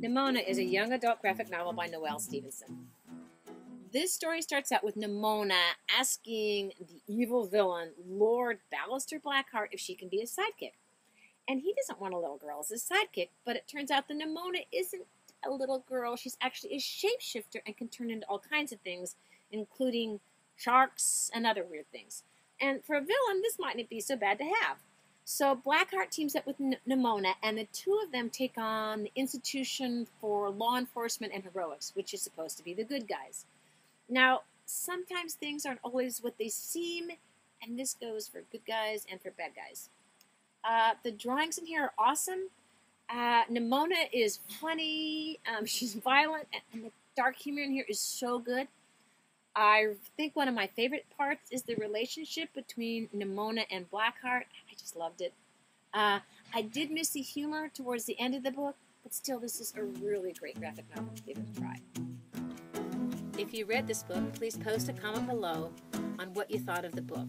Nimona is a young adult graphic novel by Noelle Stevenson. This story starts out with Nimona asking the evil villain, Lord Ballister Blackheart, if she can be his sidekick. And he doesn't want a little girl as his sidekick, but it turns out that Nimona isn't a little girl. She's actually a shapeshifter and can turn into all kinds of things, including sharks and other weird things. And for a villain, this might not be so bad to have. So Blackheart teams up with N- Nimona, and the two of them take on the Institution for Law Enforcement and Heroics, which is supposed to be the good guys. Now, sometimes things aren't always what they seem, and this goes for good guys and for bad guys. Uh, the drawings in here are awesome. Uh, Nimona is funny. Um, she's violent, and the dark humor in here is so good. I think one of my favorite parts is the relationship between Nimona and Blackheart. I just loved it. Uh, I did miss the humor towards the end of the book, but still, this is a really great graphic novel. Give it a try. If you read this book, please post a comment below on what you thought of the book.